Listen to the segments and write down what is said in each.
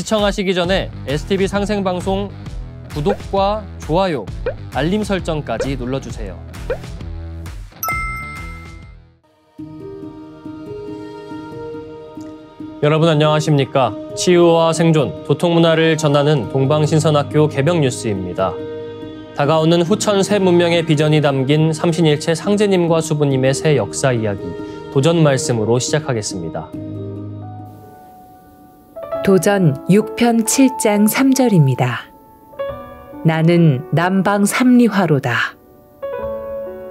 시청하시기 전에 STV 상생방송 구독과 좋아요, 알림 설정까지 눌러주세요. 여러분 안녕하십니까? 치유와 생존, 도통문화를 전하는 동방신선학교 개병 뉴스입니다. 다가오는 후천 새 문명의 비전이 담긴 삼신일체 상제님과 수부님의 새 역사 이야기, 도전 말씀으로 시작하겠습니다. 도전 6편 7장 3절입니다. 나는 남방 삼리화로다.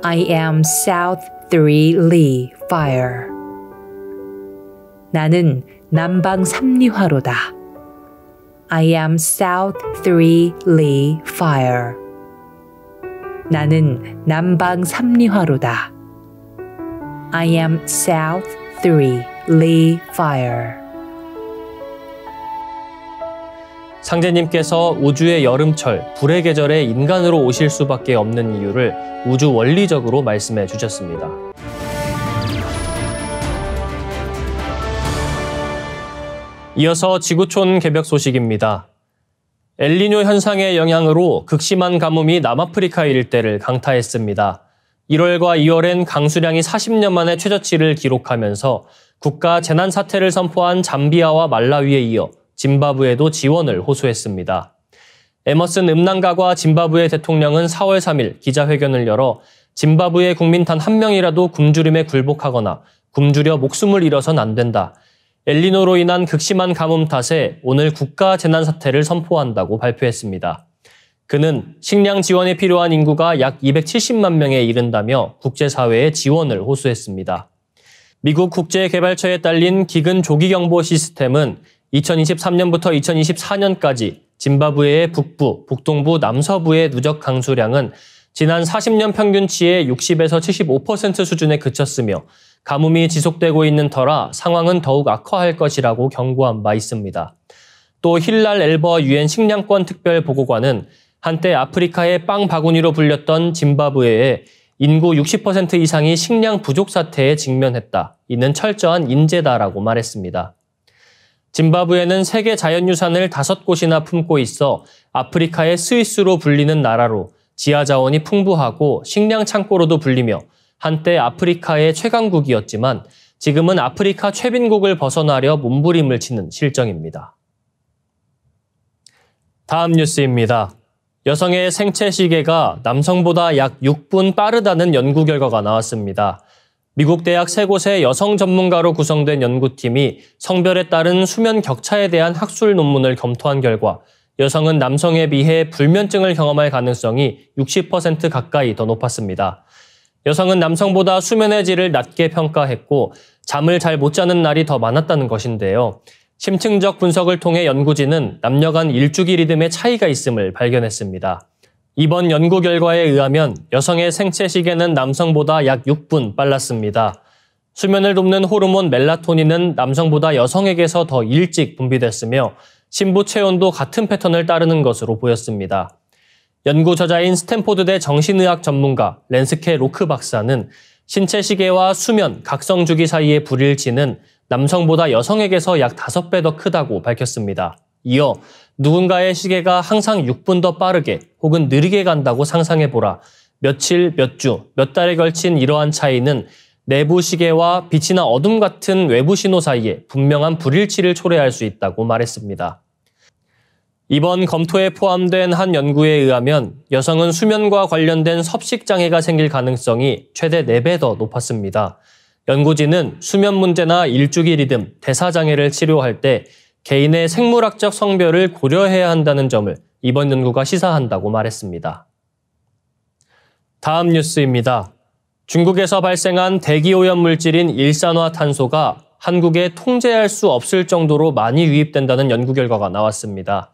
I am south three li fire. 나는 남방 삼리화로다. I am south three li fire. 나는 남방 삼리화로다. I am south three li fire. 상제님께서 우주의 여름철, 불의 계절에 인간으로 오실 수밖에 없는 이유를 우주 원리적으로 말씀해 주셨습니다. 이어서 지구촌 개벽 소식입니다. 엘리뇨 현상의 영향으로 극심한 가뭄이 남아프리카 일대를 강타했습니다. 1월과 2월엔 강수량이 40년 만에 최저치를 기록하면서 국가 재난 사태를 선포한 잠비아와 말라위에 이어 짐바브에도 지원을 호소했습니다. 에머슨 음란가과 짐바브에 대통령은 4월 3일 기자회견을 열어 짐바브의 국민 단 한 명이라도 굶주림에 굴복하거나 굶주려 목숨을 잃어선 안 된다. 엘리노로 인한 극심한 가뭄 탓에 오늘 국가 재난 사태를 선포한다고 발표했습니다. 그는 식량 지원에 필요한 인구가 약 270만 명에 이른다며 국제사회에 지원을 호소했습니다. 미국 국제개발처에 딸린 기근 조기 경보 시스템은 2023년부터 2024년까지 짐바브웨의 북부, 북동부, 남서부의 누적 강수량은 지난 40년 평균치의 60에서 75% 수준에 그쳤으며 가뭄이 지속되고 있는 터라 상황은 더욱 악화할 것이라고 경고한 바 있습니다. 또 힐랄 엘버 유엔 식량권 특별 보고관은 한때 아프리카의 빵 바구니로 불렸던 짐바브웨의 인구 60% 이상이 식량 부족 사태에 직면했다. 이는 철저한 인재다라고 말했습니다. 짐바브웨는 세계 자연유산을 다섯 곳이나 품고 있어 아프리카의 스위스로 불리는 나라로 지하 자원이 풍부하고 식량 창고로도 불리며 한때 아프리카의 최강국이었지만 지금은 아프리카 최빈국을 벗어나려 몸부림을 치는 실정입니다. 다음 뉴스입니다. 여성의 생체 시계가 남성보다 약 6분 빠르다는 연구 결과가 나왔습니다. 미국 대학 세 곳의 여성 전문가로 구성된 연구팀이 성별에 따른 수면 격차에 대한 학술 논문을 검토한 결과 여성은 남성에 비해 불면증을 경험할 가능성이 60% 가까이 더 높았습니다. 여성은 남성보다 수면의 질을 낮게 평가했고 잠을 잘 못 자는 날이 더 많았다는 것인데요. 심층적 분석을 통해 연구진은 남녀 간 일주기 리듬의 차이가 있음을 발견했습니다. 이번 연구 결과에 의하면 여성의 생체 시계는 남성보다 약 6분 빨랐습니다. 수면을 돕는 호르몬 멜라토닌은 남성보다 여성에게서 더 일찍 분비됐으며 신부 체온도 같은 패턴을 따르는 것으로 보였습니다. 연구 저자인 스탠포드대 정신의학 전문가 렌스케 로크 박사는 신체 시계와 수면, 각성 주기 사이의 불일치는 남성보다 여성에게서 약 5배 더 크다고 밝혔습니다. 이어 누군가의 시계가 항상 6분 더 빠르게 혹은 느리게 간다고 상상해 보라. 며칠, 몇 주, 몇 달에 걸친 이러한 차이는 내부 시계와 빛이나 어둠 같은 외부 신호 사이에 분명한 불일치를 초래할 수 있다고 말했습니다. 이번 검토에 포함된 한 연구에 의하면 여성은 수면과 관련된 섭식 장애가 생길 가능성이 최대 4배 더 높았습니다. 연구진은 수면 문제나 일주기 리듬, 대사 장애를 치료할 때 개인의 생물학적 성별을 고려해야 한다는 점을 이번 연구가 시사한다고 말했습니다. 다음 뉴스입니다. 중국에서 발생한 대기 오염 물질인 일산화탄소가 한국에 통제할 수 없을 정도로 많이 유입된다는 연구 결과가 나왔습니다.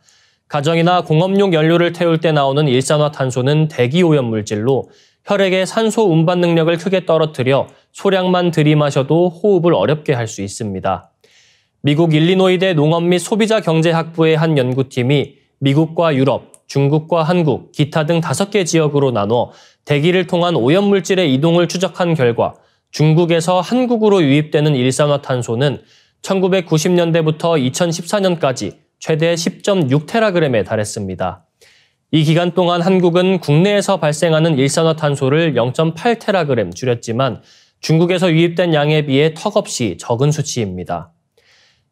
가정이나 공업용 연료를 태울 때 나오는 일산화탄소는 대기 오염 물질로 혈액의 산소 운반 능력을 크게 떨어뜨려 소량만 들이마셔도 호흡을 어렵게 할 수 있습니다. 미국 일리노이대 농업 및 소비자 경제학부의 한 연구팀이 미국과 유럽, 중국과 한국, 기타 등 다섯 개 지역으로 나눠 대기를 통한 오염물질의 이동을 추적한 결과 중국에서 한국으로 유입되는 일산화탄소는 1990년대부터 2014년까지 최대 10.6테라그램에 달했습니다. 이 기간 동안 한국은 국내에서 발생하는 일산화탄소를 0.8테라그램 줄였지만 중국에서 유입된 양에 비해 턱없이 적은 수치입니다.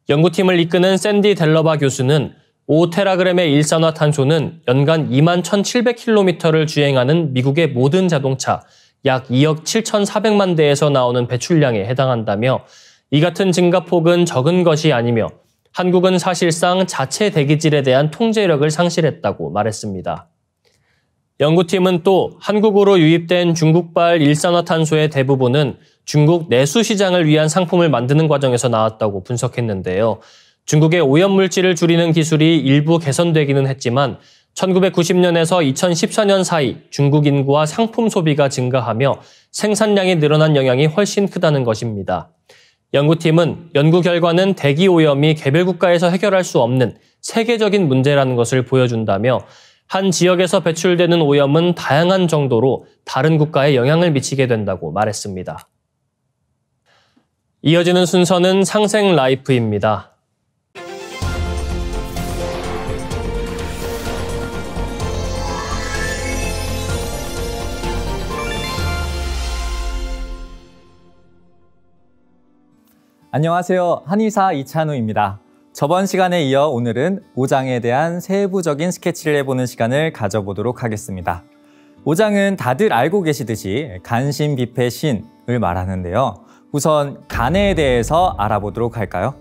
연구팀을 이끄는 샌디 델러바 교수는 5테라그램의 일산화탄소는 연간 2만 1,700km를 주행하는 미국의 모든 자동차 약 2억 7,400만 대에서 나오는 배출량에 해당한다며 이 같은 증가폭은 적은 것이 아니며 한국은 사실상 자체 대기질에 대한 통제력을 상실했다고 말했습니다. 연구팀은 또 한국으로 유입된 중국발 일산화탄소의 대부분은 중국 내수 시장을 위한 상품을 만드는 과정에서 나왔다고 분석했는데요. 중국의 오염물질을 줄이는 기술이 일부 개선되기는 했지만 1990년에서 2014년 사이 중국 인구와 상품 소비가 증가하며 생산량이 늘어난 영향이 훨씬 크다는 것입니다. 연구팀은 연구 결과는 대기 오염이 개별 국가에서 해결할 수 없는 세계적인 문제라는 것을 보여준다며 한 지역에서 배출되는 오염은 다양한 정도로 다른 국가에 영향을 미치게 된다고 말했습니다. 이어지는 순서는 상생 라이프입니다. 안녕하세요. 한의사 이찬우입니다. 저번 시간에 이어 오늘은 오장에 대한 세부적인 스케치를 해보는 시간을 가져보도록 하겠습니다. 오장은 다들 알고 계시듯이 간신비패 신을 말하는데요. 우선 간에 대해서 알아보도록 할까요?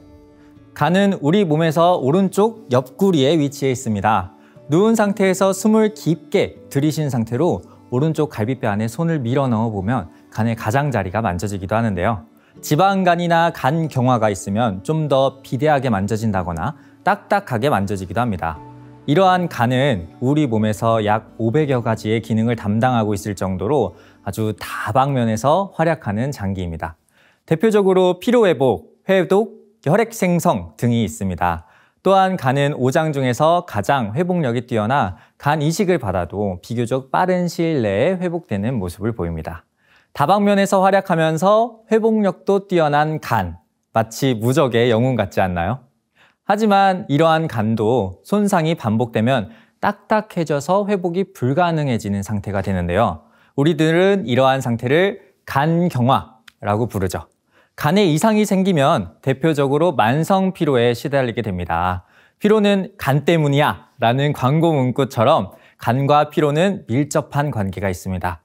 간은 우리 몸에서 오른쪽 옆구리에 위치해 있습니다. 누운 상태에서 숨을 깊게 들이신 상태로 오른쪽 갈비뼈 안에 손을 밀어 넣어 보면 간의 가장자리가 만져지기도 하는데요. 지방간이나 간 경화가 있으면 좀 더 비대하게 만져진다거나 딱딱하게 만져지기도 합니다. 이러한 간은 우리 몸에서 약 500여 가지의 기능을 담당하고 있을 정도로 아주 다방면에서 활약하는 장기입니다. 대표적으로 피로회복, 회독, 혈액 생성 등이 있습니다. 또한 간은 오장 중에서 가장 회복력이 뛰어나 간 이식을 받아도 비교적 빠른 시일 내에 회복되는 모습을 보입니다. 다방면에서 활약하면서 회복력도 뛰어난 간. 마치 무적의 영웅 같지 않나요? 하지만 이러한 간도 손상이 반복되면 딱딱해져서 회복이 불가능해지는 상태가 되는데요. 우리들은 이러한 상태를 간경화라고 부르죠. 간에 이상이 생기면 대표적으로 만성 피로에 시달리게 됩니다. 피로는 간 때문이야 라는 광고 문구처럼 간과 피로는 밀접한 관계가 있습니다.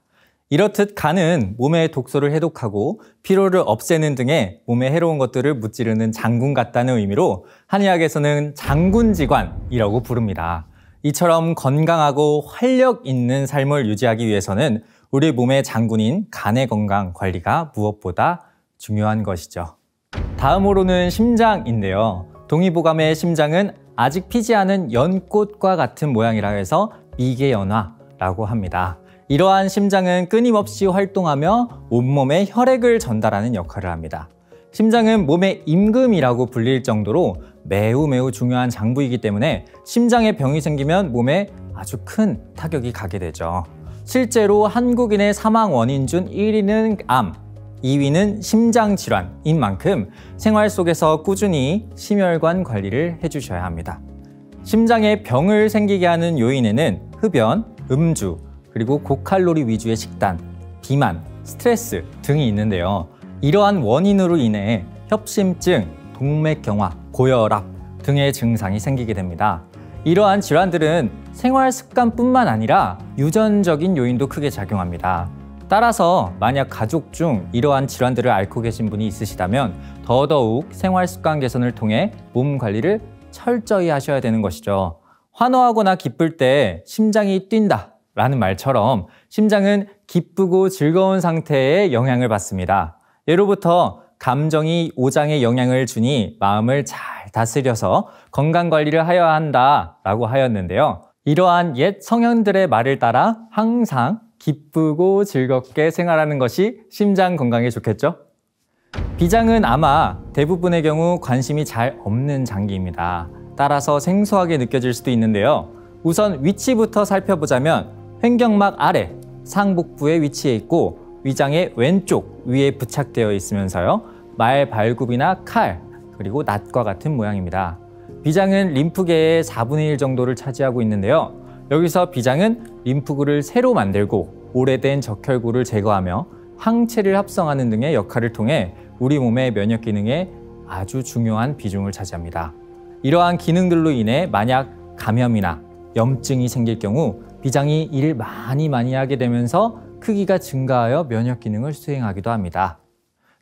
이렇듯 간은 몸의 독소를 해독하고 피로를 없애는 등의 몸에 해로운 것들을 무찌르는 장군 같다는 의미로 한의학에서는 장군지관이라고 부릅니다. 이처럼 건강하고 활력 있는 삶을 유지하기 위해서는 우리 몸의 장군인 간의 건강 관리가 무엇보다 중요한 것이죠. 다음으로는 심장인데요. 동의보감의 심장은 아직 피지 않은 연꽃과 같은 모양이라 해서 미개연화라고 합니다. 이러한 심장은 끊임없이 활동하며 온몸에 혈액을 전달하는 역할을 합니다. 심장은 몸의 임금이라고 불릴 정도로 매우 매우 중요한 장부이기 때문에 심장에 병이 생기면 몸에 아주 큰 타격이 가게 되죠. 실제로 한국인의 사망 원인 중 1위는 암, 2위는 심장질환인 만큼 생활 속에서 꾸준히 심혈관 관리를 해주셔야 합니다. 심장에 병을 생기게 하는 요인에는 흡연, 음주, 그리고 고칼로리 위주의 식단, 비만, 스트레스 등이 있는데요. 이러한 원인으로 인해 협심증, 동맥경화, 고혈압 등의 증상이 생기게 됩니다. 이러한 질환들은 생활 습관뿐만 아니라 유전적인 요인도 크게 작용합니다. 따라서 만약 가족 중 이러한 질환들을 앓고 계신 분이 있으시다면 더더욱 생활 습관 개선을 통해 몸 관리를 철저히 하셔야 되는 것이죠. 환호하거나 기쁠 때 심장이 뛴다 라는 말처럼 심장은 기쁘고 즐거운 상태에 영향을 받습니다. 예로부터 감정이 오장에 영향을 주니 마음을 잘 다스려서 건강 관리를 하여야 한다 라고 하였는데요. 이러한 옛 성현들의 말을 따라 항상 기쁘고 즐겁게 생활하는 것이 심장 건강에 좋겠죠? 비장은 아마 대부분의 경우 관심이 잘 없는 장기입니다. 따라서 생소하게 느껴질 수도 있는데요. 우선 위치부터 살펴보자면 횡격막 아래 상복부에 위치해 있고 위장의 왼쪽 위에 부착되어 있으면서요. 말 발굽이나 칼 그리고 낫과 같은 모양입니다. 비장은 림프계의 4분의 1 정도를 차지하고 있는데요. 여기서 비장은 림프구를 새로 만들고 오래된 적혈구를 제거하며 항체를 합성하는 등의 역할을 통해 우리 몸의 면역 기능에 아주 중요한 비중을 차지합니다. 이러한 기능들로 인해 만약 감염이나 염증이 생길 경우 비장이 일을 많이 많이 하게 되면서 크기가 증가하여 면역 기능을 수행하기도 합니다.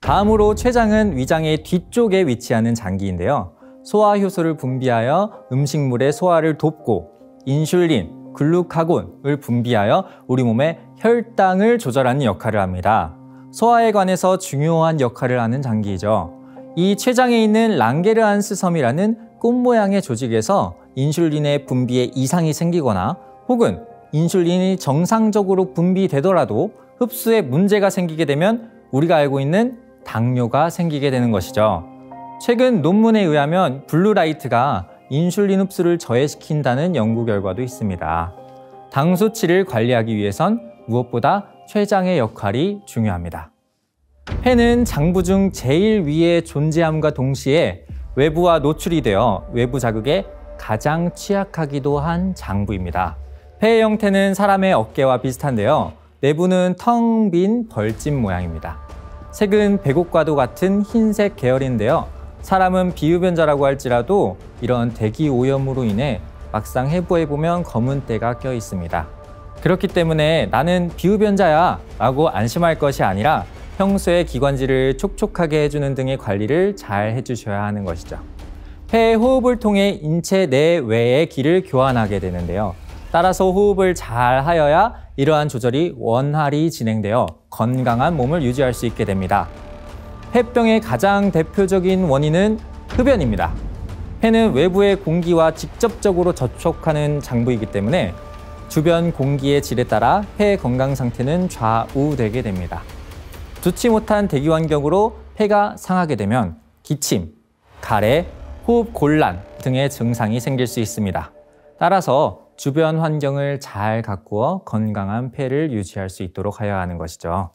다음으로 췌장은 위장의 뒤쪽에 위치하는 장기인데요. 소화 효소를 분비하여 음식물의 소화를 돕고 인슐린, 글루카곤을 분비하여 우리 몸의 혈당을 조절하는 역할을 합니다. 소화에 관해서 중요한 역할을 하는 장기이죠. 이 췌장에 있는 랑게르한스 섬이라는 꽃 모양의 조직에서 인슐린의 분비에 이상이 생기거나 혹은 인슐린이 정상적으로 분비되더라도 흡수에 문제가 생기게 되면 우리가 알고 있는 당뇨가 생기게 되는 것이죠. 최근 논문에 의하면 blue light가 인슐린 흡수를 저해시킨다는 연구 결과도 있습니다. 당 수치를 관리하기 위해선 무엇보다 췌장의 역할이 중요합니다. 폐는 장부 중 제일 위에 존재함과 동시에 외부와 노출이 되어 외부 자극에 가장 취약하기도 한 장부입니다. 폐의 형태는 사람의 어깨와 비슷한데요. 내부는 텅 빈 벌집 모양입니다. 색은 백옥과도 같은 흰색 계열인데요. 사람은 비흡연자라고 할지라도 이런 대기 오염으로 인해 막상 해부해 보면 검은 때가 껴 있습니다. 그렇기 때문에 나는 비흡연자야 라고 안심할 것이 아니라 평소에 기관지를 촉촉하게 해주는 등의 관리를 잘 해주셔야 하는 것이죠. 폐의 호흡을 통해 인체 내외의 기를 교환하게 되는데요. 따라서 호흡을 잘 하여야 이러한 조절이 원활히 진행되어 건강한 몸을 유지할 수 있게 됩니다. 폐병의 가장 대표적인 원인은 흡연입니다. 폐는 외부의 공기와 직접적으로 접촉하는 장부이기 때문에 주변 공기의 질에 따라 폐의 건강 상태는 좌우되게 됩니다. 좋지 못한 대기 환경으로 폐가 상하게 되면 기침, 가래, 호흡 곤란 등의 증상이 생길 수 있습니다. 따라서 주변 환경을 잘 가꾸어 건강한 폐를 유지할 수 있도록 하여야 하는 것이죠.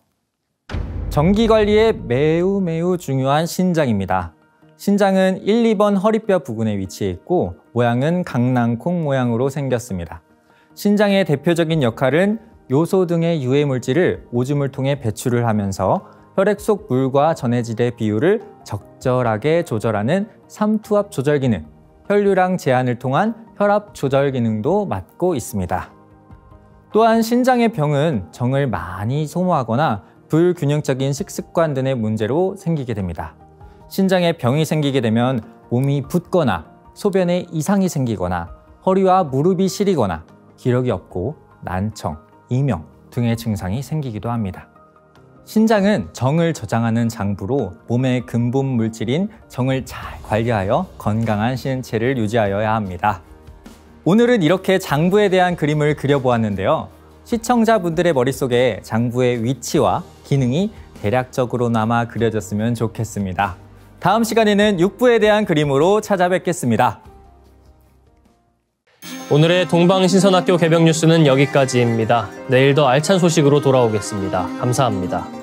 정기 관리에 매우 매우 중요한 신장입니다. 신장은 1, 2번 허리뼈 부근에 위치해 있고 모양은 강낭콩 모양으로 생겼습니다. 신장의 대표적인 역할은 요소 등의 유해 물질을 오줌을 통해 배출을 하면서 혈액 속 물과 전해질의 비율을 적절하게 조절하는 삼투압 조절 기능, 혈류량 제한을 통한 혈압 조절 기능도 맡고 있습니다. 또한 신장의 병은 정을 많이 소모하거나 불균형적인 식습관 등의 문제로 생기게 됩니다. 신장에 병이 생기게 되면 몸이 붓거나 소변에 이상이 생기거나 허리와 무릎이 시리거나 기력이 없고 난청, 이명 등의 증상이 생기기도 합니다. 신장은 정을 저장하는 장부로 몸의 근본 물질인 정을 잘 관리하여 건강한 신체를 유지하여야 합니다. 오늘은 이렇게 장부에 대한 그림을 그려보았는데요. 시청자분들의 머릿속에 장부의 위치와 기능이 대략적으로나마 그려졌으면 좋겠습니다. 다음 시간에는 육부에 대한 그림으로 찾아뵙겠습니다. 오늘의 동방신선학교 개병 뉴스는 여기까지입니다. 내일 더 알찬 소식으로 돌아오겠습니다. 감사합니다.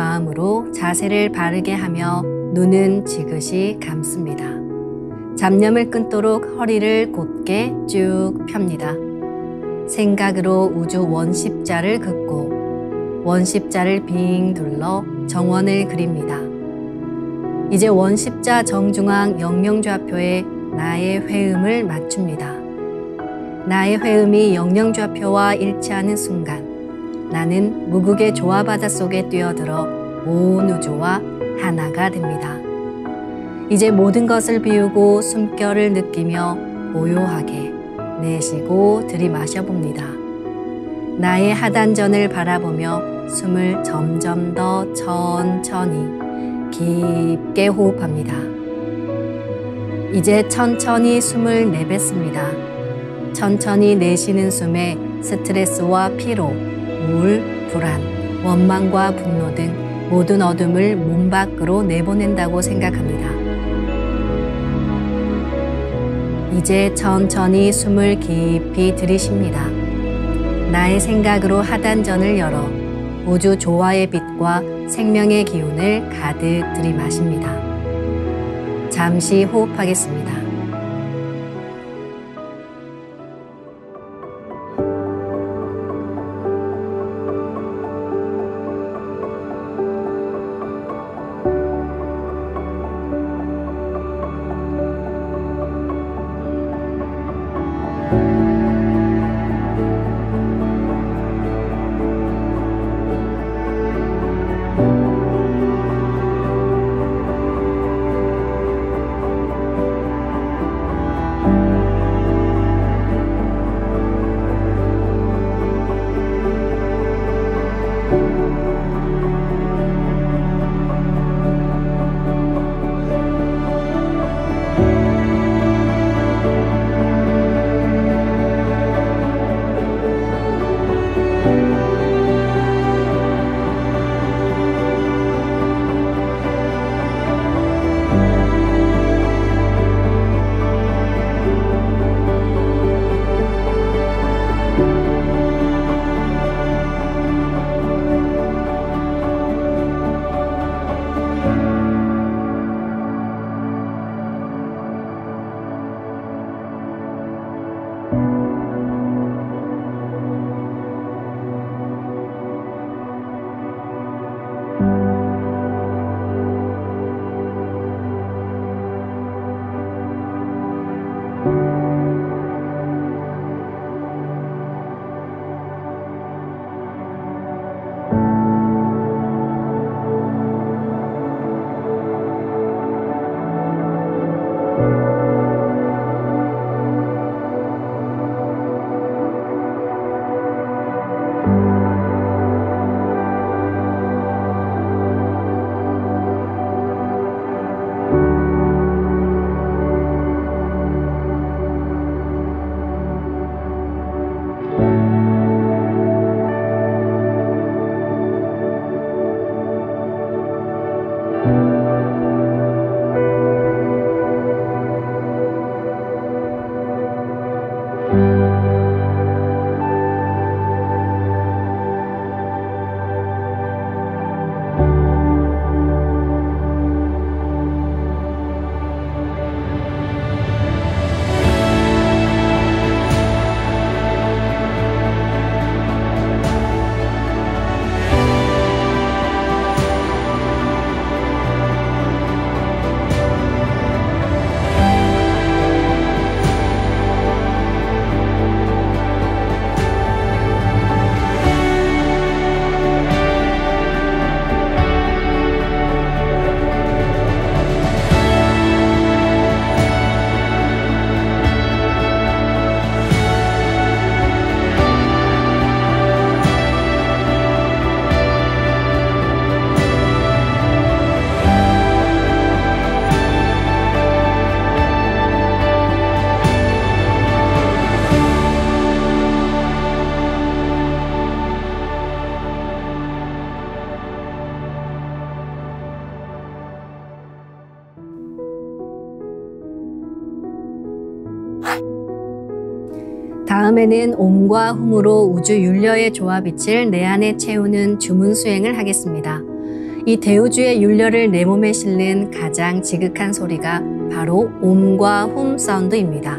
마음으로 자세를 바르게 하며 눈은 지그시 감습니다. 잡념을 끊도록 허리를 곧게 쭉 펴니다. 생각으로 우주 원십자를 긋고 원십자를 빙 둘러 정원을 그립니다. 이제 원십자 정중앙 영영좌표에 나의 회음을 맞춥니다. 나의 회음이 영영좌표와 일치하는 순간 나는 무국의 조화바다 속에 뛰어들어 온 우주와 하나가 됩니다. 이제 모든 것을 비우고 숨결을 느끼며 고요하게 내쉬고 들이마셔 봅니다. 나의 하단전을 바라보며 숨을 점점 더 천천히 깊게 호흡합니다. 이제 천천히 숨을 내뱉습니다. 천천히 내쉬는 숨에 스트레스와 피로, 우울, 불안, 원망과 분노 등 모든 어둠을 몸 밖으로 내보낸다고 생각합니다. 이제 천천히 숨을 깊이 들이쉽니다. 나의 생각으로 하단전을 열어 우주 조화의 빛과 생명의 기운을 가득 들이마십니다. 잠시 호흡하겠습니다. 다음에는 옴과 훔으로 우주 율려의 조화빛을 내 안에 채우는 주문 수행을 하겠습니다. 이 대우주의 율려를 내 몸에 실는 가장 지극한 소리가 바로 옴과 훔 사운드입니다.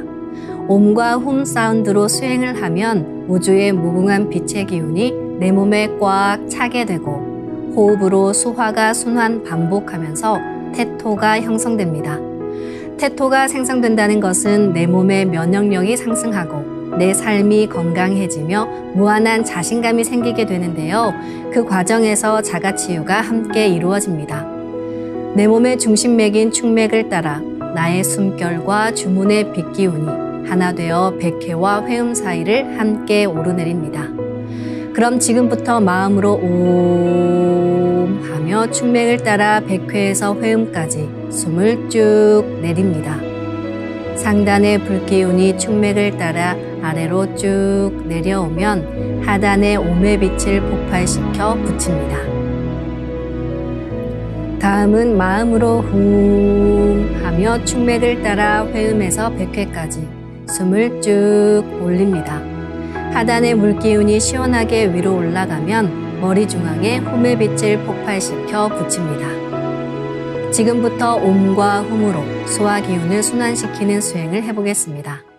옴과 훔 사운드로 수행을 하면 우주의 무궁한 빛의 기운이 내 몸에 꽉 차게 되고 호흡으로 수화가 순환 반복하면서 테토가 형성됩니다. 테토가 생성된다는 것은 내 몸의 면역력이 상승하고 내 삶이 건강해지며 무한한 자신감이 생기게 되는데요. 그 과정에서 자가치유가 함께 이루어집니다. 내 몸의 중심맥인 축맥을 따라 나의 숨결과 주문의 빛기운이 하나 되어 백회와 회음 사이를 함께 오르내립니다. 그럼 지금부터 마음으로 옴 하며 축맥을 따라 백회에서 회음까지 숨을 쭉 내립니다. 상단의 불기운이 축맥을 따라 아래로 쭉 내려오면 하단의 오의 빛을 폭발시켜 붙입니다. 다음은 마음으로 후 하며 축맥을 따라 회음에서 백회까지 숨을 쭉 올립니다. 하단의 물기운이 시원하게 위로 올라가면 머리 중앙에 홈의 빛을 폭발시켜 붙입니다. 지금부터 옴과 홈으로 소화 기운을 순환시키는 수행을 해보겠습니다.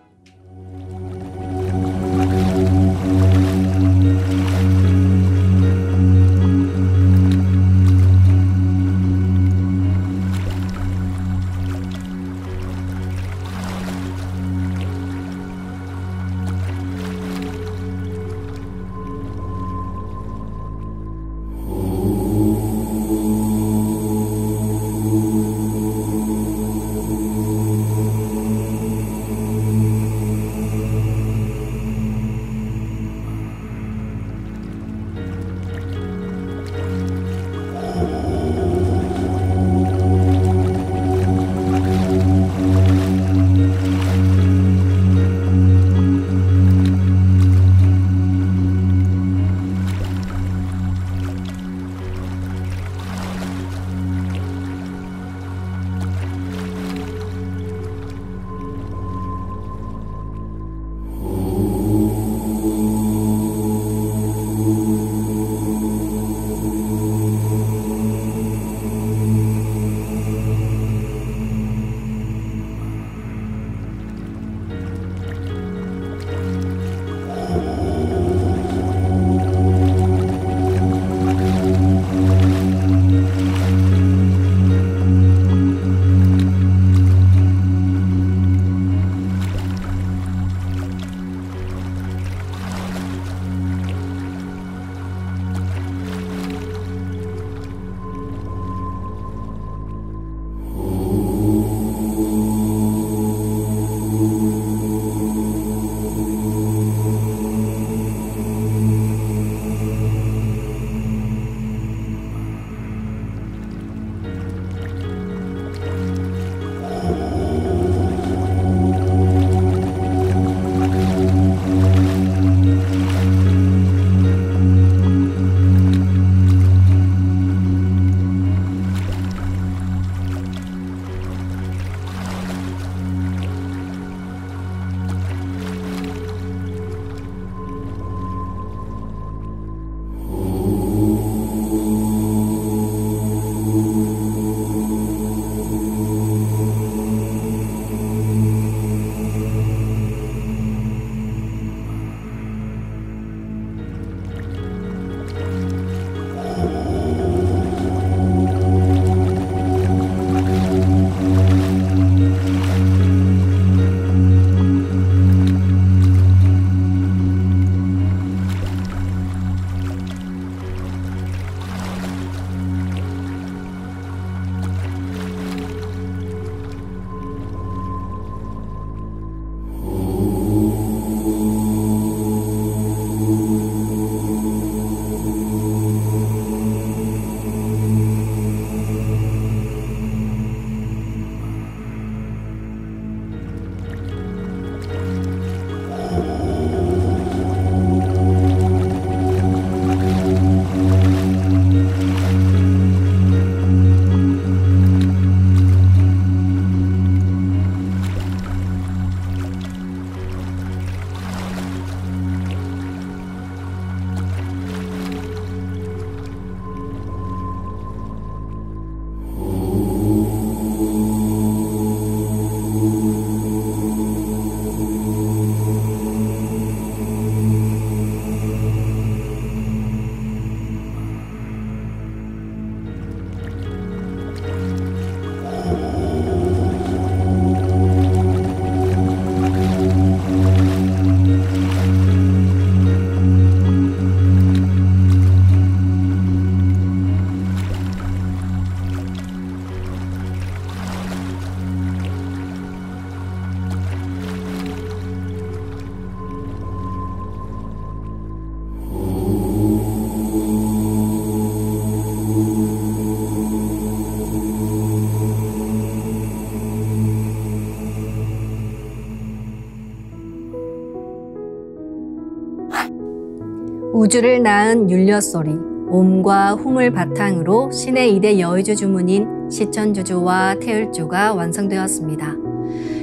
우주를 낳은 율려소리, 옴과 hum을 바탕으로 신의 이대 여의주 주문인 시천주조와 태율주가 완성되었습니다.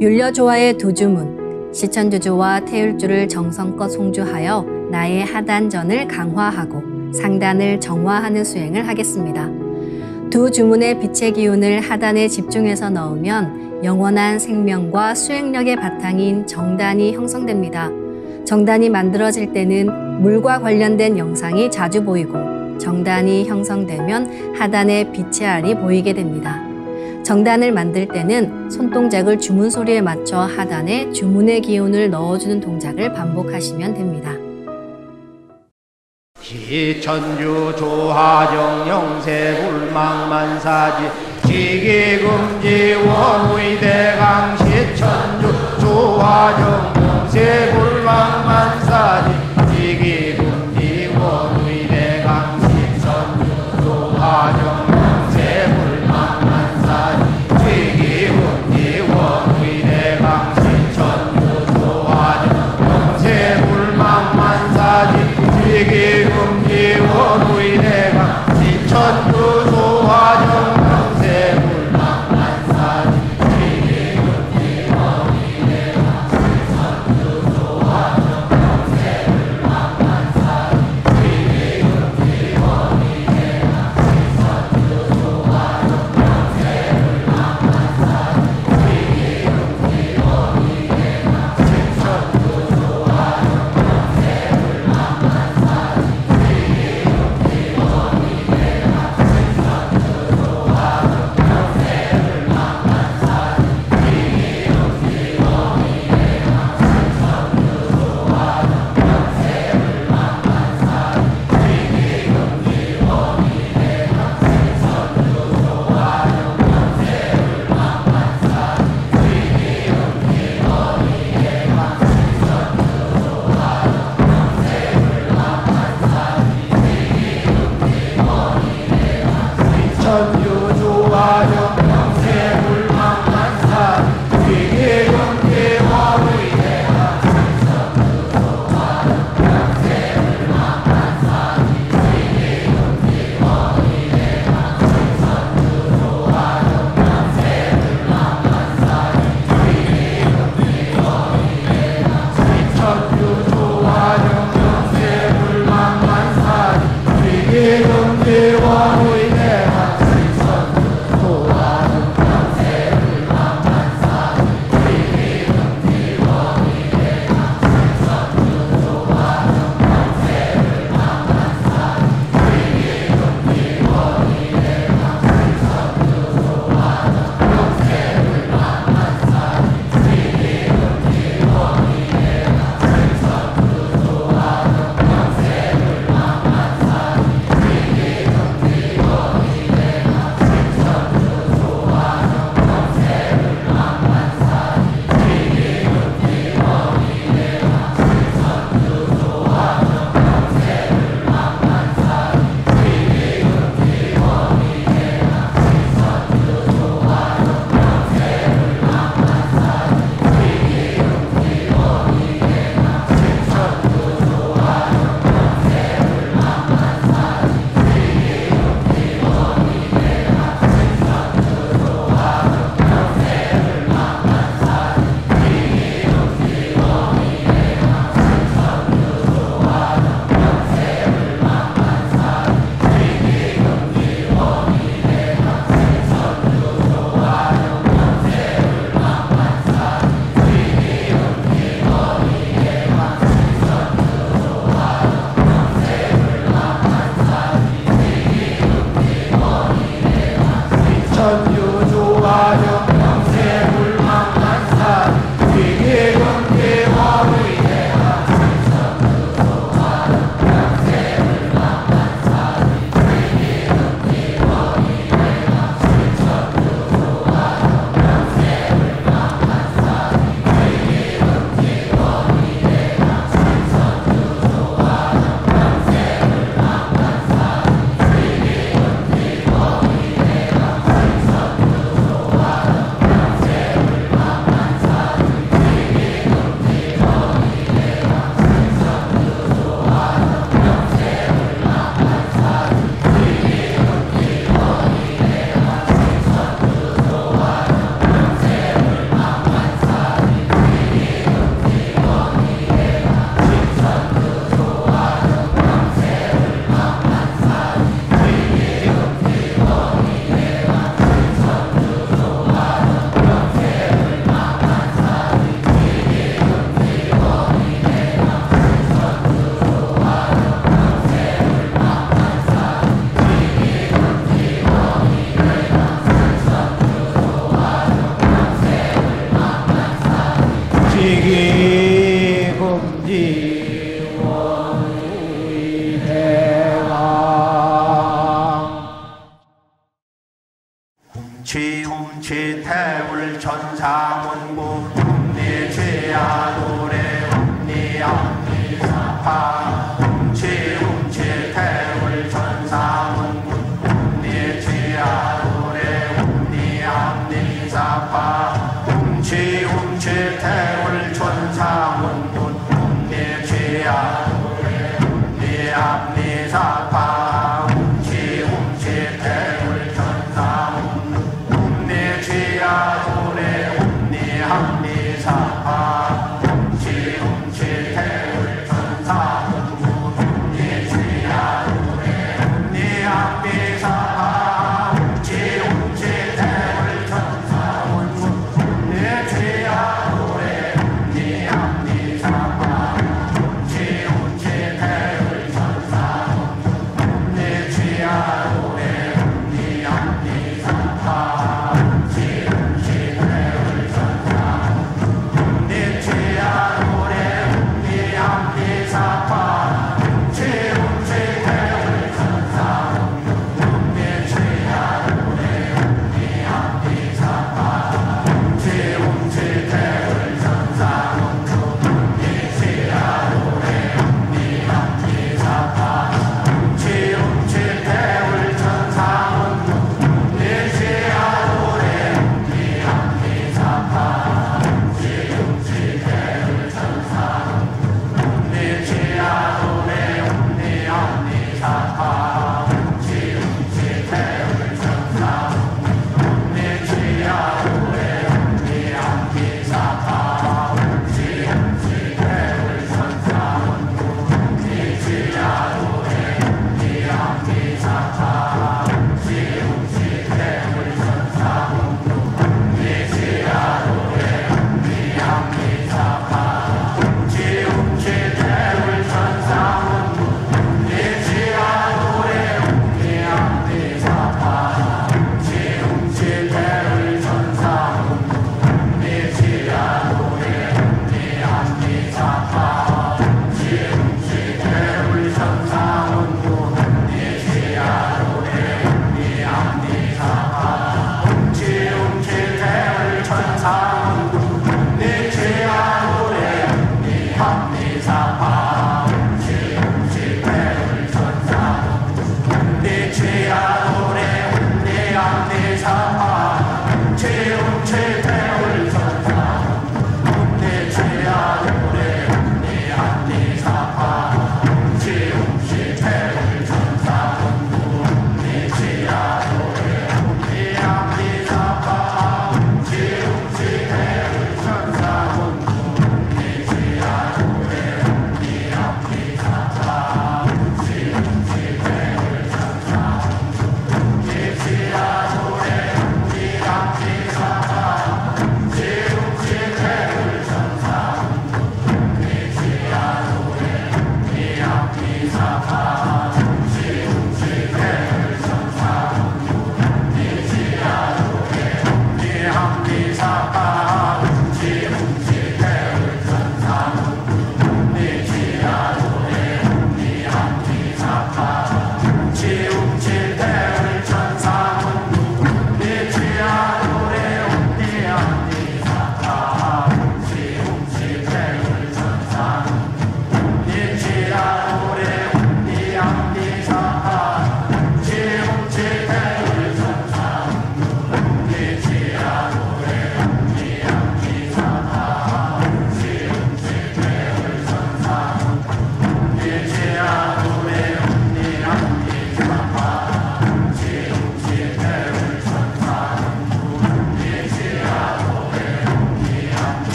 율려조화의 두 주문, 시천주조와 태율주를 정성껏 송주하여 나의 하단전을 강화하고 상단을 정화하는 수행을 하겠습니다. 두 주문의 빛의 기운을 하단에 집중해서 넣으면 영원한 생명과 수행력의 바탕인 정단이 형성됩니다. 정단이 만들어질 때는 물과 관련된 영상이 자주 보이고 정단이 형성되면 하단에 빛의 알이 보이게 됩니다. 정단을 만들 때는 손동작을 주문 소리에 맞춰 하단에 주문의 기운을 넣어주는 동작을 반복하시면 됩니다. 기천주 조하정 영세 불망만사지 지기금지 원의대강 시천주 조하정 영세 불망만사지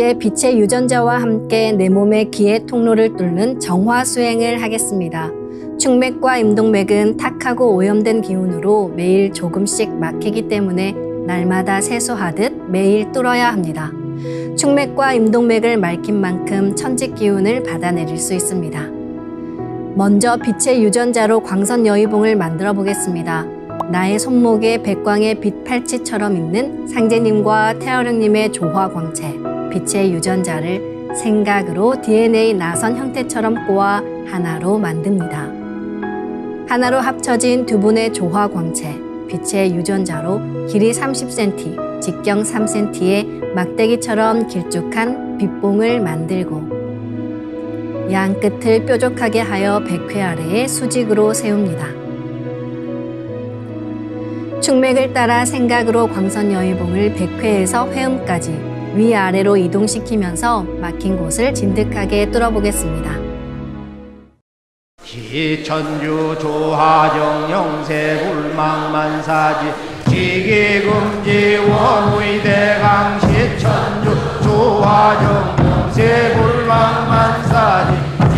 이제 빛의 유전자와 함께 내 몸의 기의 통로를 뚫는 정화 수행을 하겠습니다. 충맥과 임동맥은 탁하고 오염된 기운으로 매일 조금씩 막히기 때문에 날마다 세수하듯 매일 뚫어야 합니다. 충맥과 임동맥을 맑힌 만큼 천직 기운을 받아내릴 수 있습니다. 먼저 빛의 유전자로 광선 여의봉을 만들어 보겠습니다. 나의 손목에 백광의 빛 팔찌처럼 있는 상제님과 태어령님의 조화 광채, 빛의 유전자를 생각으로 DNA 나선 형태처럼 꼬아 하나로 만듭니다. 하나로 합쳐진 두 분의 조화 광채, 빛의 유전자로 길이 30cm, 직경 3cm의 막대기처럼 길쭉한 빛봉을 만들고 양 끝을 뾰족하게 하여 백회 아래에 수직으로 세웁니다. 충맥을 따라 생각으로 광선 여의봉을 백회에서 회음까지 위아래로 이동시키면서 막힌 곳을 진득하게 뚫어보겠습니다. 기천주 조하정 영세 불망만사지 지기금지 원의대강 시천주 조하정 영세 불망만사지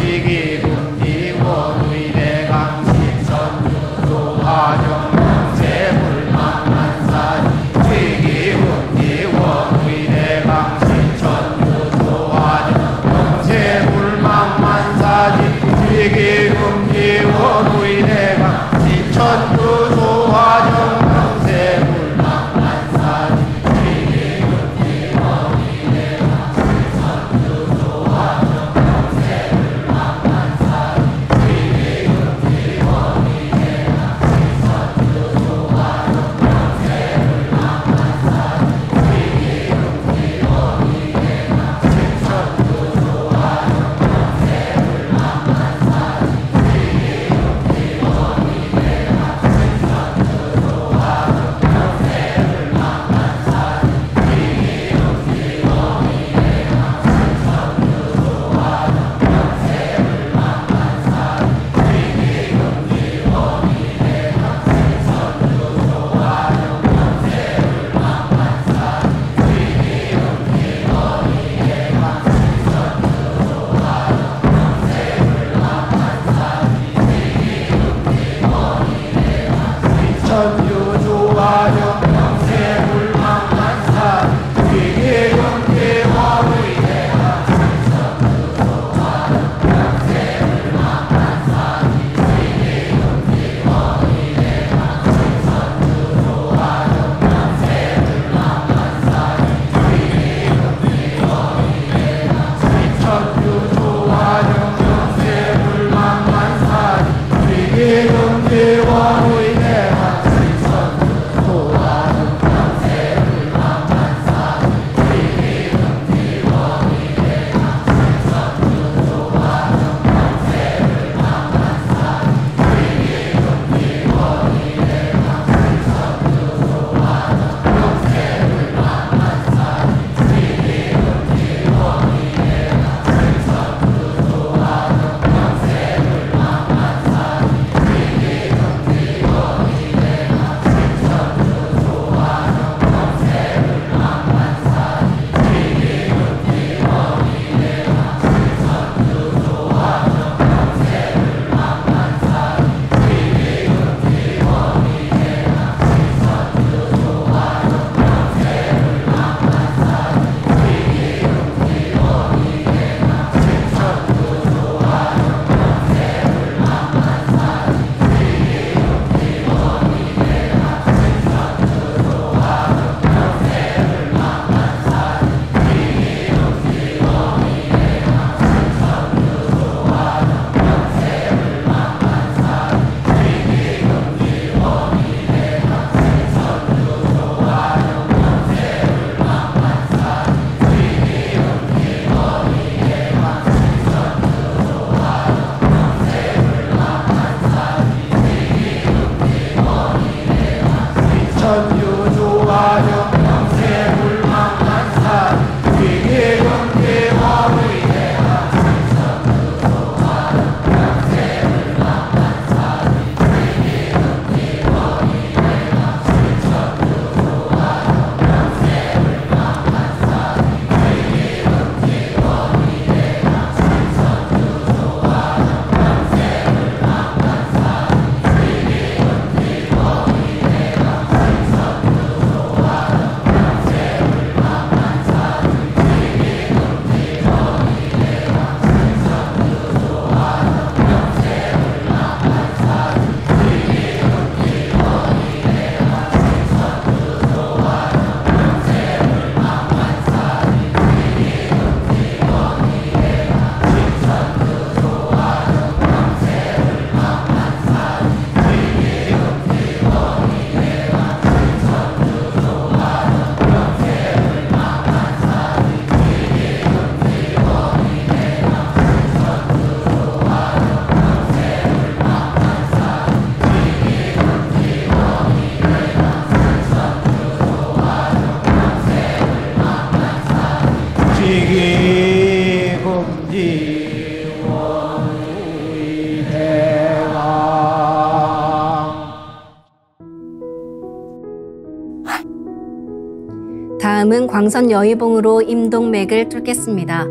광선 여의봉으로 임동맥을 뚫겠습니다.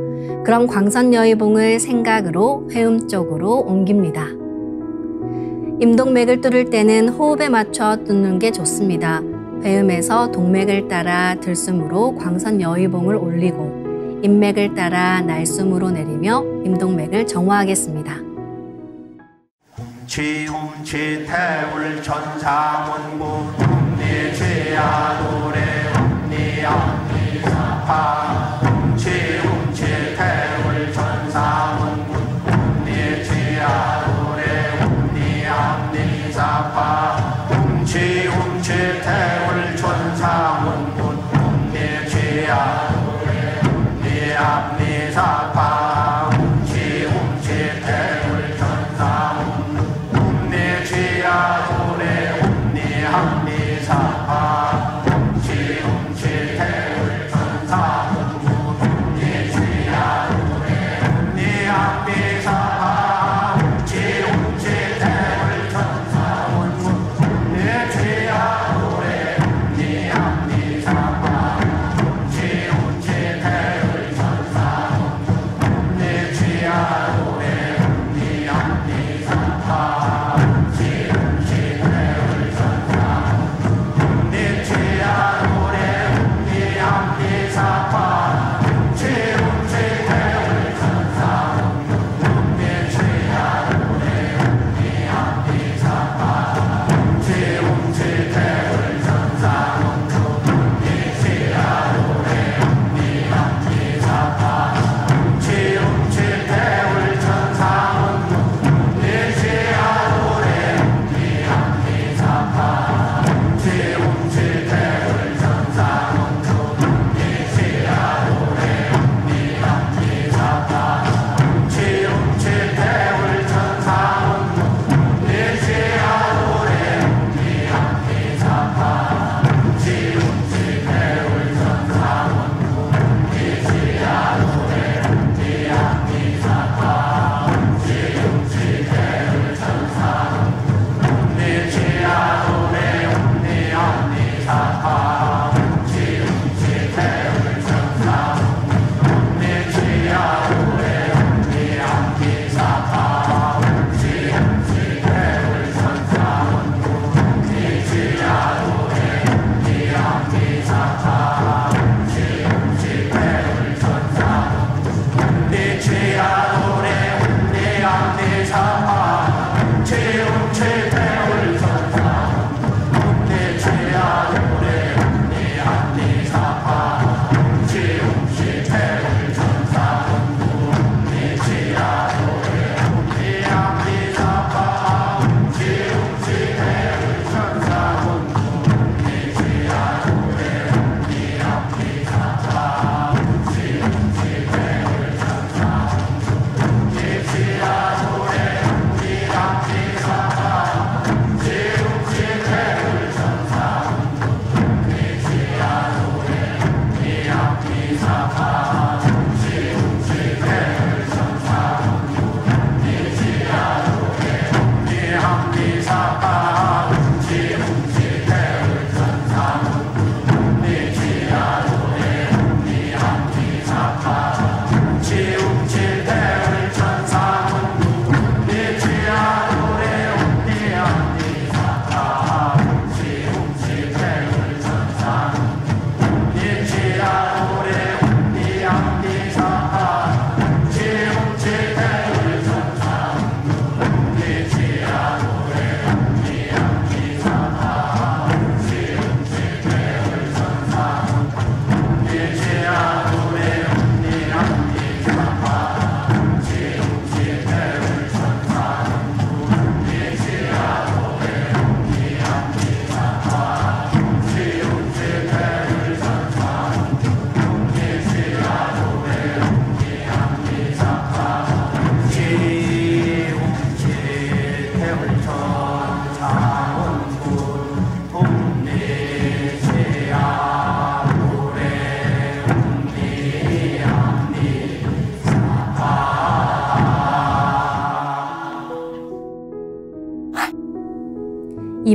그럼 광선 여의봉을 생각으로 회음 쪽으로 옮깁니다. 임동맥을 뚫을 때는 호흡에 맞춰 뚫는 게 좋습니다. 회음에서 동맥을 따라 들숨으로 광선 여의봉을 올리고 인맥을 따라 날숨으로 내리며 임동맥을 정화하겠습니다. 지움치 태울 천사문구 네 죄야 노래 네 암니 사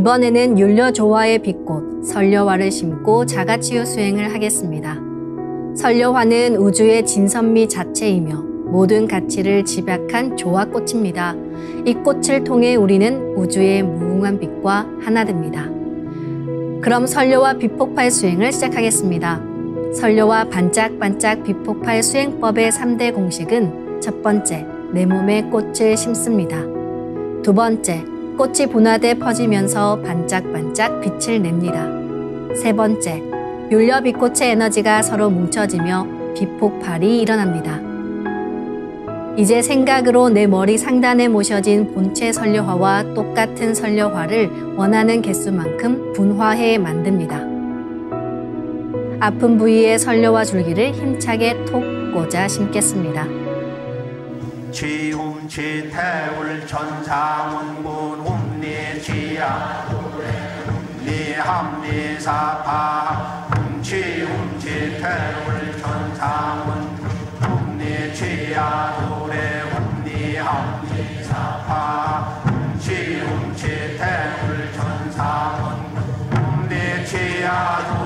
이번에는 율려조화의 빛꽃 설려화를 심고 자가치유 수행을 하겠습니다. 설려화는 우주의 진선미 자체이며 모든 가치를 집약한 조화꽃입니다. 이 꽃을 통해 우리는 우주의 무궁한 빛과 하나 됩니다. 그럼 설려화 빛폭발 수행을 시작하겠습니다. 설려화 반짝반짝 빛폭발 수행법의 3대 공식은 첫 번째, 내 몸에 꽃을 심습니다. 두 번째, 꽃이 분화돼 퍼지면서 반짝반짝 빛을 냅니다. 세 번째, 율려 빛꽃의 에너지가 서로 뭉쳐지며 빛폭발이 일어납니다. 이제 생각으로 내 머리 상단에 모셔진 본체 설려화와 똑같은 설려화를 원하는 개수만큼 분화해 만듭니다. 아픈 부위에 설려화 줄기를 힘차게 톡 꽂아 심겠습니다. 지태울 전상운군 홈리지야. 홈리함리사파 훔치 훔지태울 전상운 홈리지야. 노래 홈리함리사파 훔치훔치태울 전상운 홈리지야.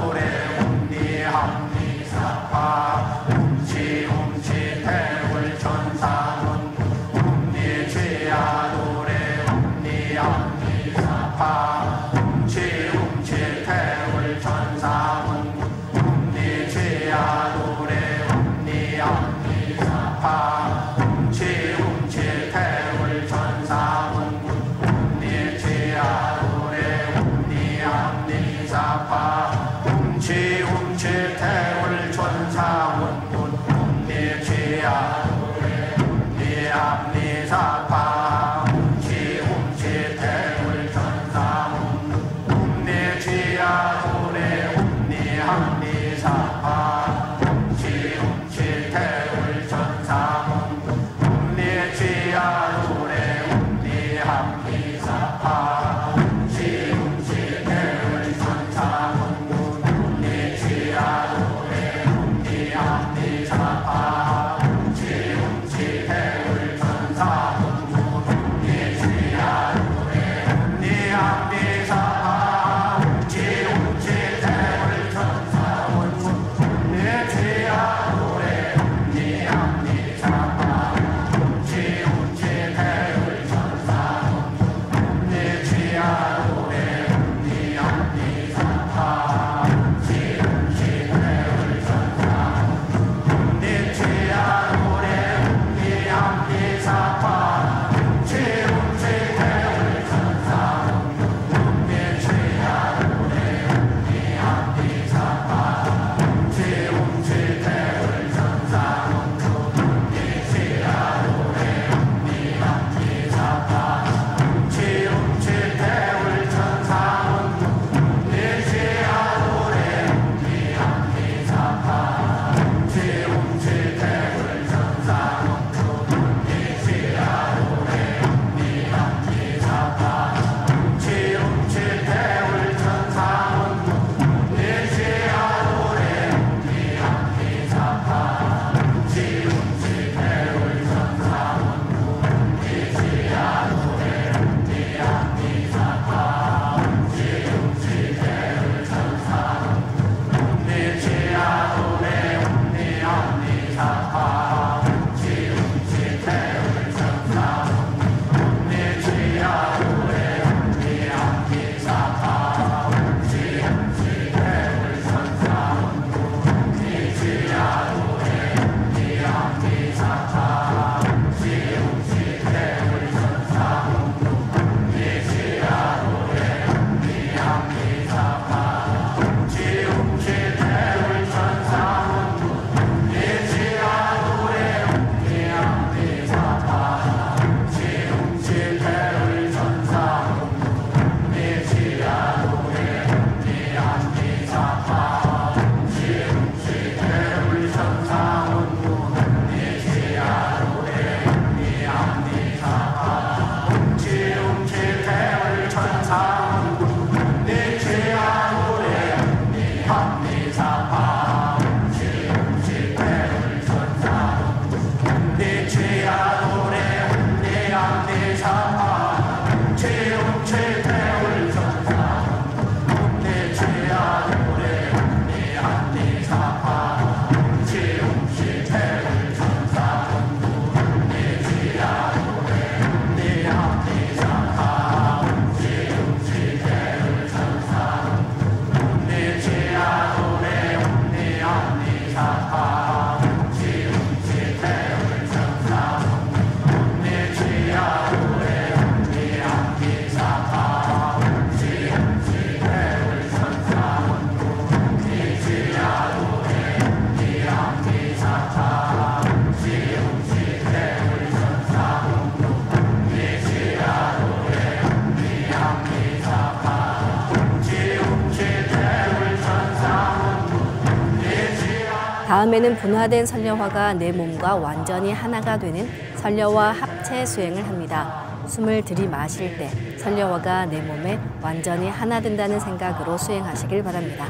다음에는 분화된 설려화가 내 몸과 완전히 하나가 되는 설려화 합체 수행을 합니다. 숨을 들이마실 때 설려화가 내 몸에 완전히 하나 된다는 생각으로 수행하시길 바랍니다.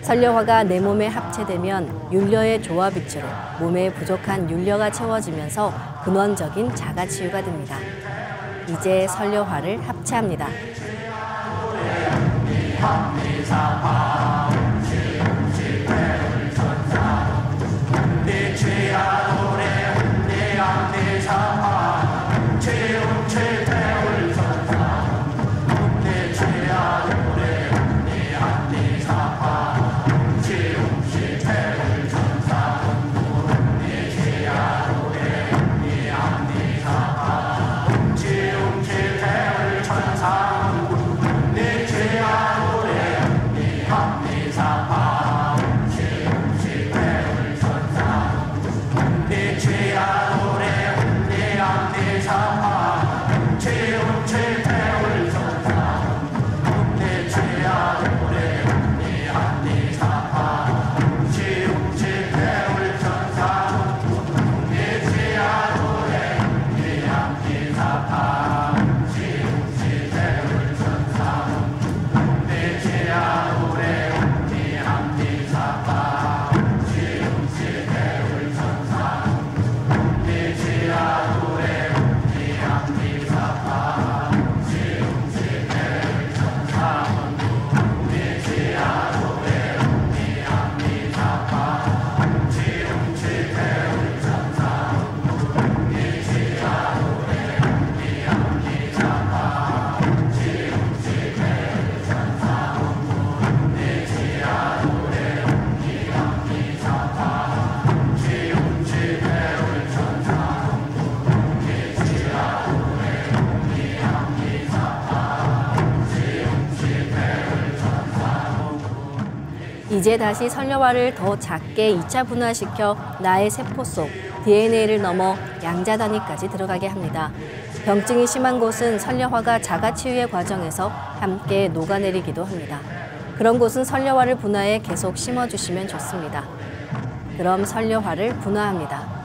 설려화가 내 몸에 합체되면 율려의 조화빛으로 몸에 부족한 율려가 채워지면서 근원적인 자가치유가 됩니다. 이제 설려화를 합체합니다. 이제 다시 설려화를 더 작게 2차 분화시켜 나의 세포 속 DNA를 넘어 양자 단위까지 들어가게 합니다. 병증이 심한 곳은 설려화가 자가 치유의 과정에서 함께 녹아내리기도 합니다. 그런 곳은 설려화를 분화해 계속 심어주시면 좋습니다. 그럼 설려화를 분화합니다.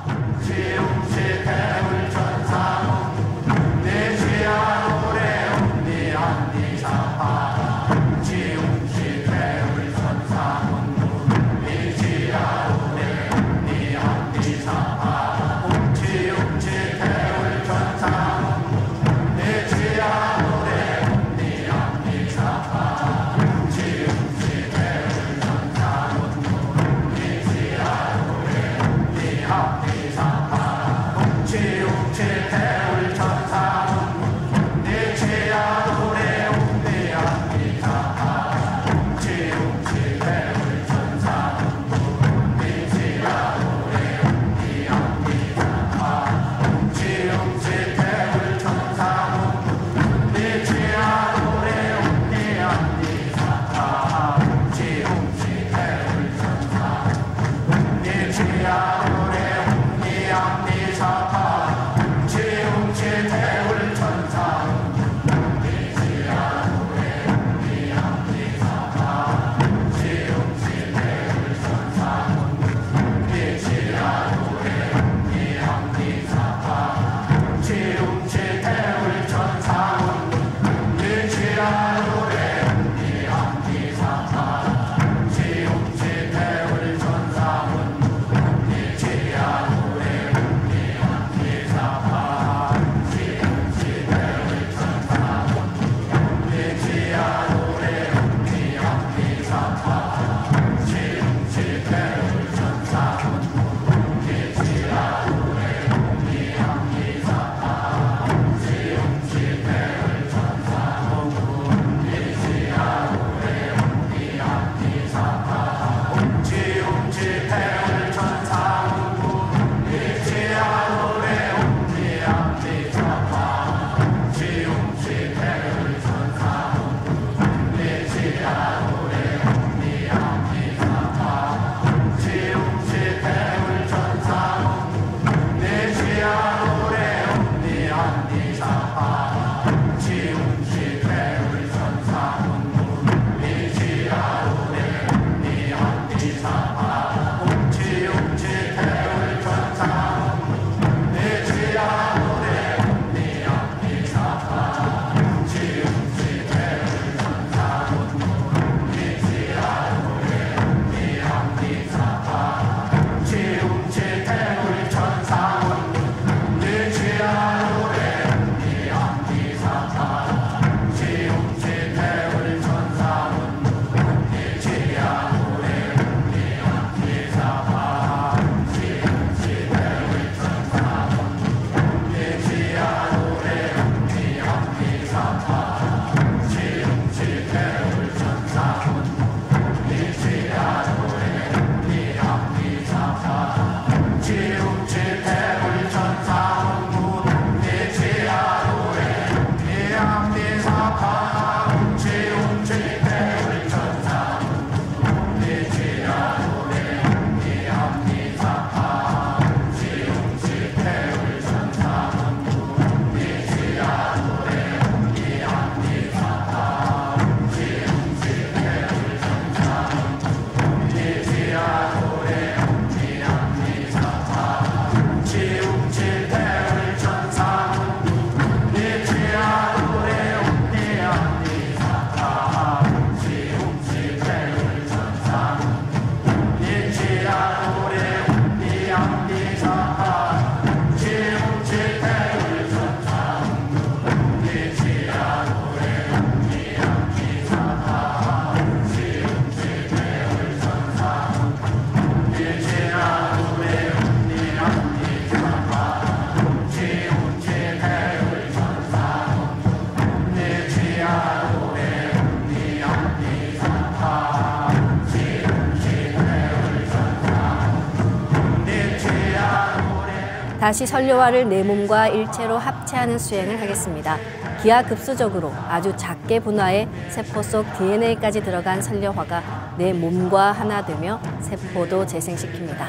다시 설료화를 내 몸과 일체로 합체하는 수행을 하겠습니다. 기하급수적으로 아주 작게 분화해 세포 속 DNA까지 들어간 설료화가 내 몸과 하나 되며 세포도 재생시킵니다.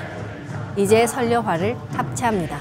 이제 설료화를 합체합니다.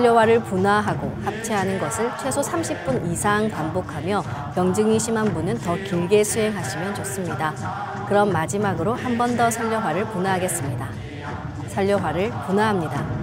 설료화를 분화하고 합체하는 것을 최소 30분 이상 반복하며 병증이 심한 분은 더 길게 수행하시면 좋습니다. 그럼 마지막으로 한 번더 설려화를 분화하겠습니다. 설려화를 분화합니다.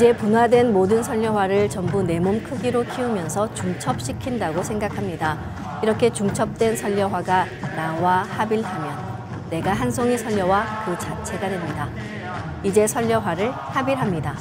이제 분화된 모든 설려화를 전부 내 몸 크기로 키우면서 중첩시킨다고 생각합니다. 이렇게 중첩된 설려화가 나와 합일하면 내가 한 송이 설려화 그 자체가 됩니다. 이제 설려화를 합일합니다.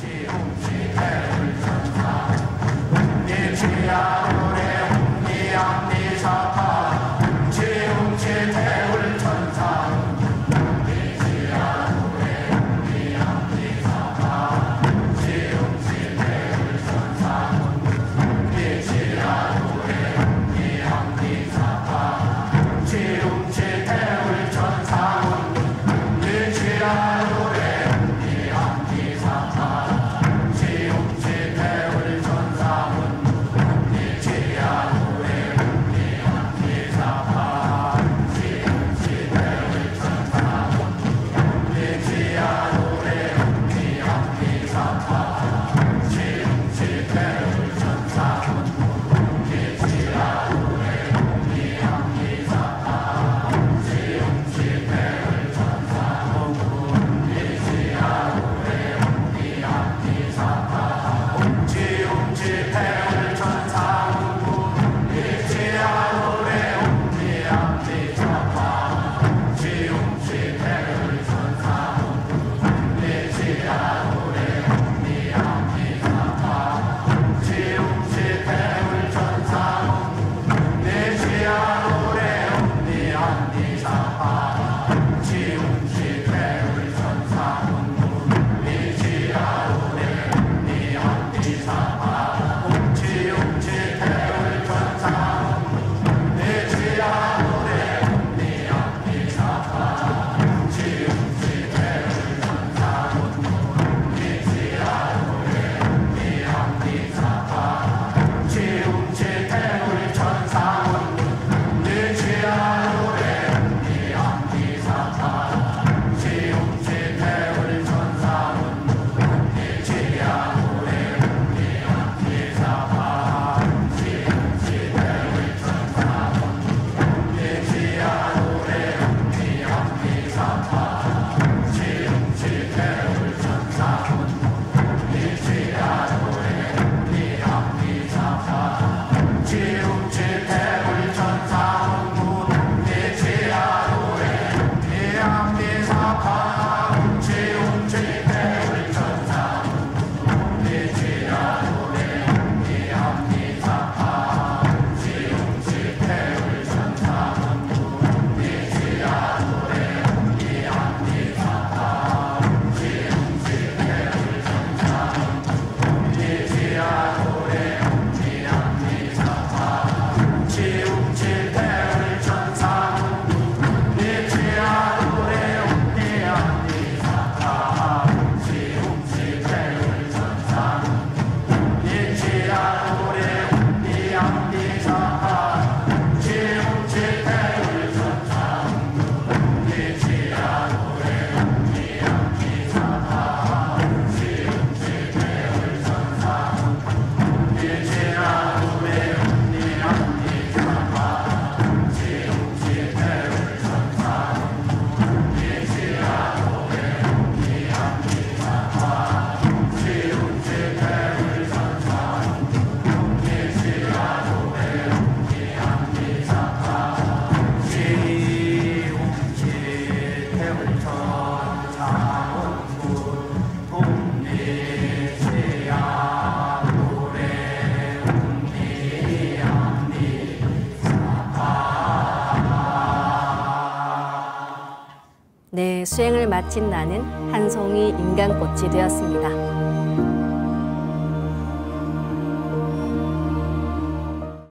수행을 마친 나는 한 송이 인간꽃이 되었습니다.